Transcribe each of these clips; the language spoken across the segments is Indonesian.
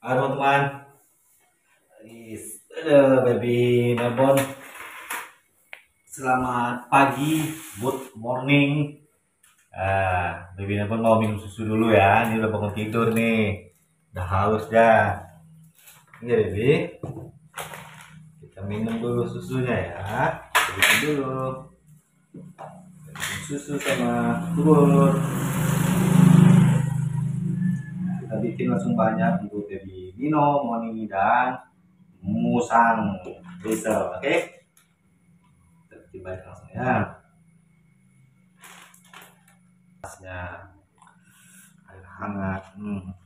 Halo teman-teman. Is- Aduh, baby Melbourne. Selamat pagi, good morning. Ah, baby Melbourne mau minum susu dulu ya. Ini udah bangun tidur nih. Udah haus dah. Ini baby. Kita minum dulu susunya ya. Bikin dulu. Bikin susu sama telur. Kita bikin langsung banyak untuk baby Nino, Moni, dan Musang Diesel. Oke? Kita bikin banyak langsung ya. Tasnya air hangat. Hmm.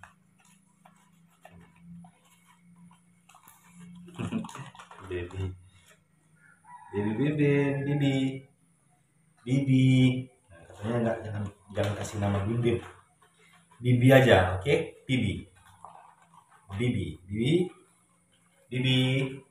baby. Baby baby bibi. Bibi. Nah, katanya enggak jangan jangan kasih nama bibir. Bibi aja, oke? Bibi. Bibi, Bibi. Bibi.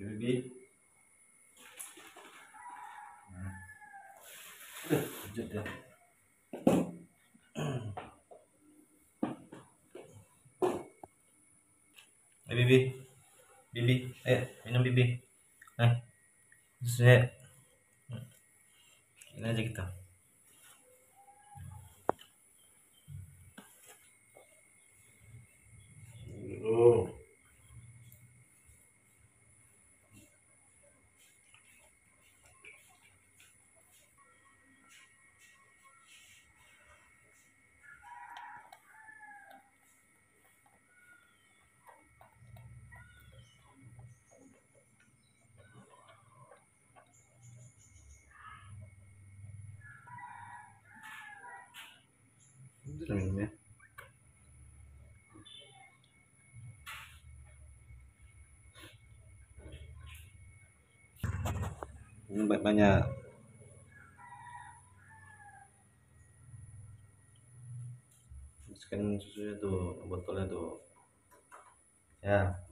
Lanjut ya. Eh, Bibi. Bibi, ayo minum Bibi. Nah, susunya. Ini aja kita. Oh. Udah minum ya. Minum banyak-banyak. Masukin susunya tuh, botolnya tuh. Ya.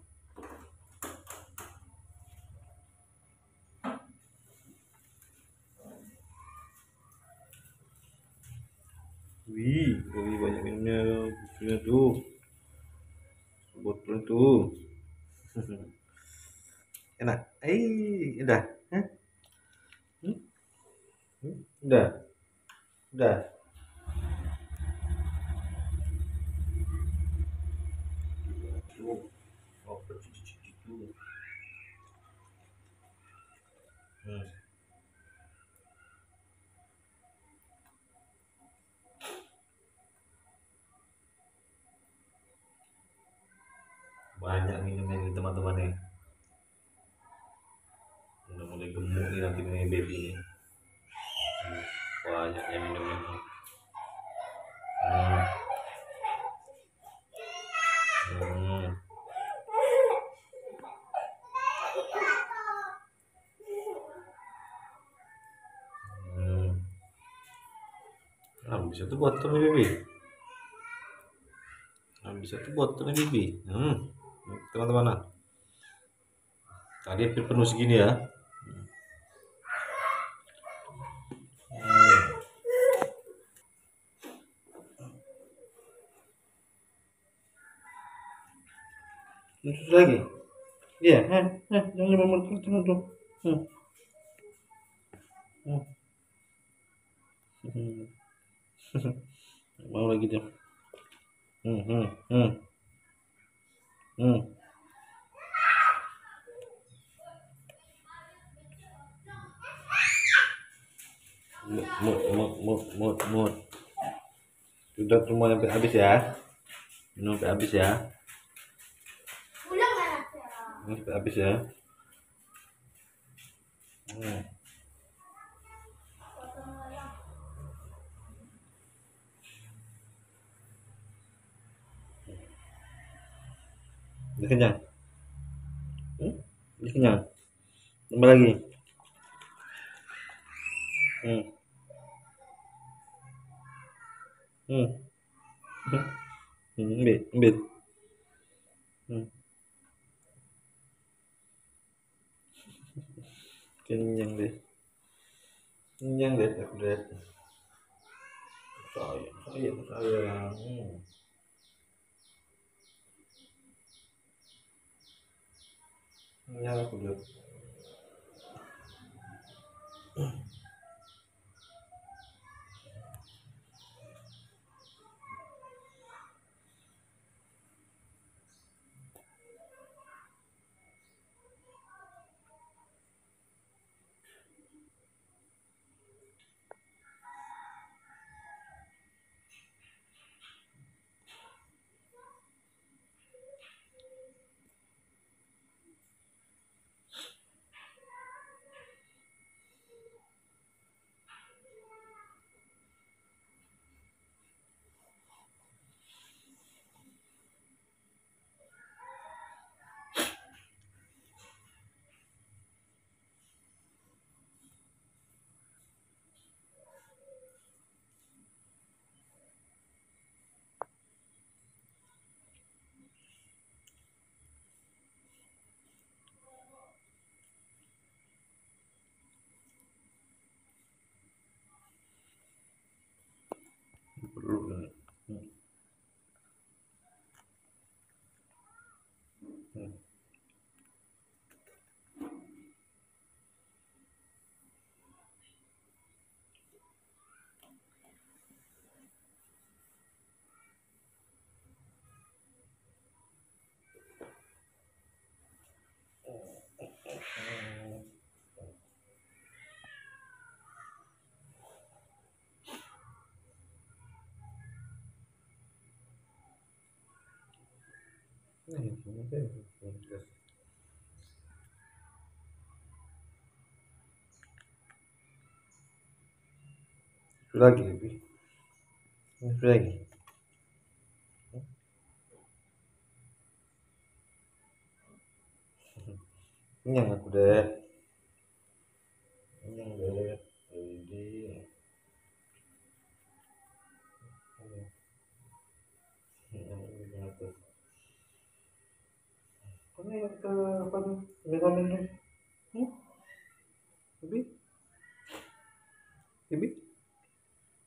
Wih, lebih banyak minumnya susunya tuh. Botolnya tuh. Enak. Eh, udah. Hmm? Hmm? Udah. Udah. Hmm. Banyak minumnya nih teman-teman nih. Udah mulai gemuk nih nanti nih baby nih. Hmm, Banyaknya minumnya nih. Hmm. Hmm. Hmm. Nah, tuh botolnya baby. Nah, bisa tuh botolnya baby. Hmm. Teman-teman nah. Tadi hampir penuh segini ya. Hmm. Susu lagi. Iya, eh, eh, jangan coba mulut jangan tuh. Hmm. Hmm. Hmm. Mau lagi dia. Hmm, hmm, hmm. Hmm. Mut, mut, mut, mut, mut. Sudah semua sampai habis ya. Minum sampai habis ya. Ini sampai habis ya. Hmm. Udah kenyang? Hmm? Kenyang? Tambah lagi? Hmm. Hmm. Hmm. Ambil, ambil. Hmm. Kenyang deh. Kenyang deh, aku deh. Sayang, sayang, sayang. Hmm. Kenyang aku deh. Perlu. Hmm. Hmm. Lagi lebih lagi kenyang aku deh ke apa tuh? Rekomen deh. Hmm? Bibi? Bibi?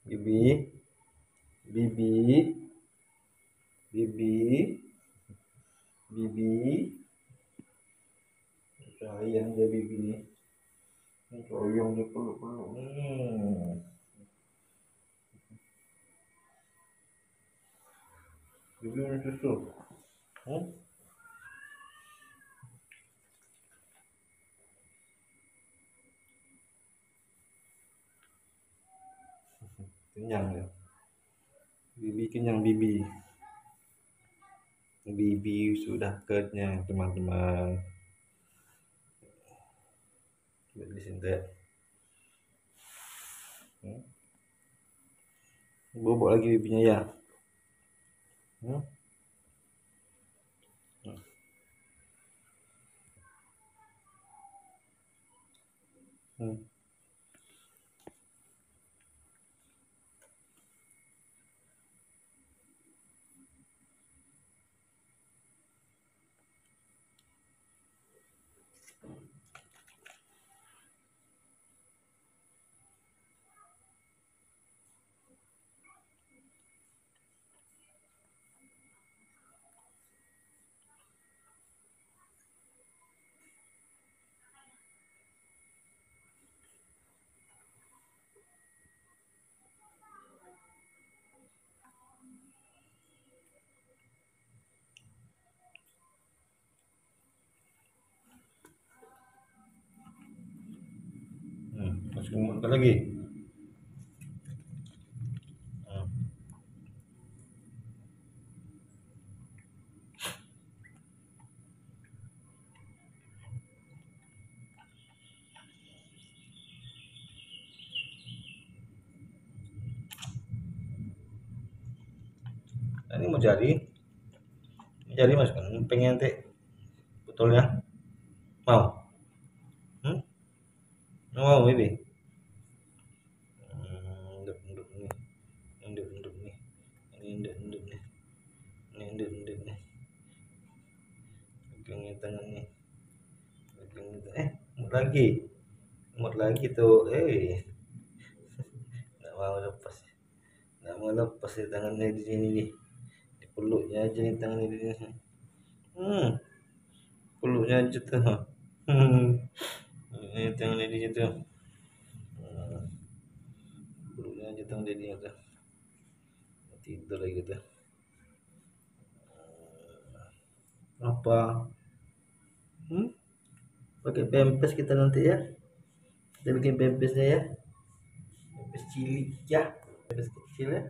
Bibi? Bibi? Bibi? Bibi? Sayang dia Bibi nih. Ini coyong dia peluk-peluk. Hmm. Bibi minum susu. Hmm? Kenyang ya bibi kenyang bibi bibi sudah kenyang teman-teman di sini hmm? bobok lagi bibinya ya hmm? Hmm. Muat lagi. Nah, ini mau jadi? Jadi mas? Pengen teh betulnya mau? Hmm? mau ini Hmm, induk induk nih induk induk nih ini induk induk nih ini induk induk nih pegangnya tangan. eh muat lagi. Muat lagi tuh eh. Nggak mau lepas. Nggak mau lepas di tangannya di sini nih. Di peluknya aja nih tangannya di sini. Hmm. Peluknya aja tuh. Hmm. Ini tangannya di situ Hmm. peluknya aja tangan di sini tuh. Tidur lagi tuh. Apa hmm? pakai pempes kita nanti ya. Kita bikin pempesnya ya. Pempes cilik ya. Pempes kecil ya